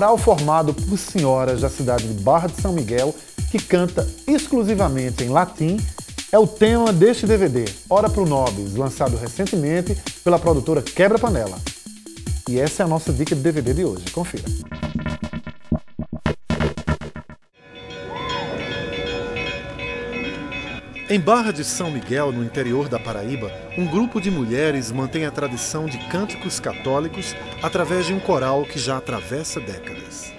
coral formado por senhoras da cidade de Barra de São Miguel que canta exclusivamente em latim é o tema deste DVD, Hora pro Nobis, lançado recentemente pela produtora Quebra Panela. E essa é a nossa dica de DVD de hoje. Confira. Em Barra de São Miguel, no interior da Paraíba, um grupo de mulheres mantém a tradição de cânticos católicos através de um coral que já atravessa décadas.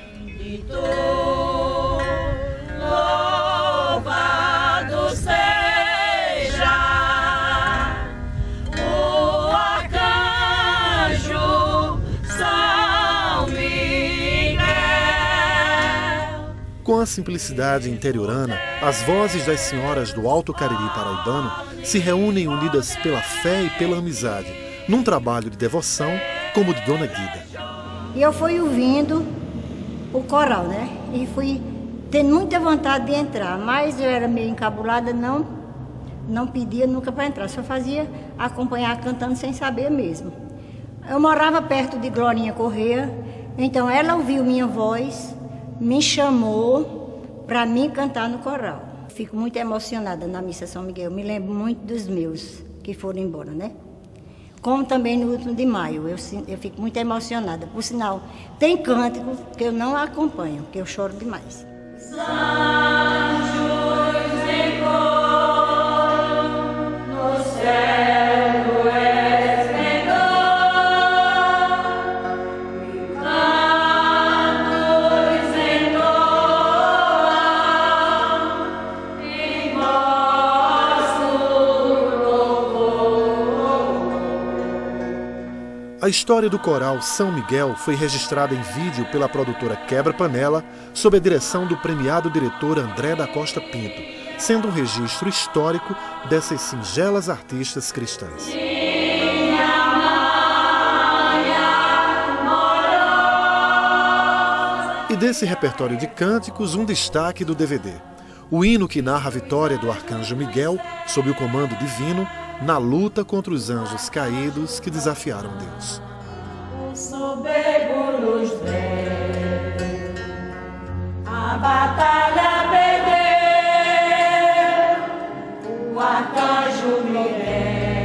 Com a simplicidade interiorana, as vozes das senhoras do Alto Cariri paraibano se reúnem unidas pela fé e pela amizade, num trabalho de devoção como o de Dona Guida. E eu fui ouvindo o coral, né? E fui tendo muita vontade de entrar, mas eu era meio encabulada, não, não pedia nunca para entrar, só fazia acompanhar cantando sem saber mesmo. Eu morava perto de Glorinha Correia, então ela ouviu minha voz me chamou para mim cantar no coral. Fico muito emocionada na missa São Miguel. Me lembro muito dos meus que foram embora, né? Como também no último de maio. Eu, eu fico muito emocionada. Por sinal, tem cânticos que eu não acompanho, que eu choro demais. A história do coral São Miguel foi registrada em vídeo pela produtora Quebra Panela, sob a direção do premiado diretor André da Costa Pinto, sendo um registro histórico dessas singelas artistas cristãs. E desse repertório de cânticos, um destaque do DVD. O hino que narra a vitória do arcanjo Miguel, sob o comando divino, na luta contra os anjos caídos que desafiaram Deus. A batalha perdeu, o arcanjo deu.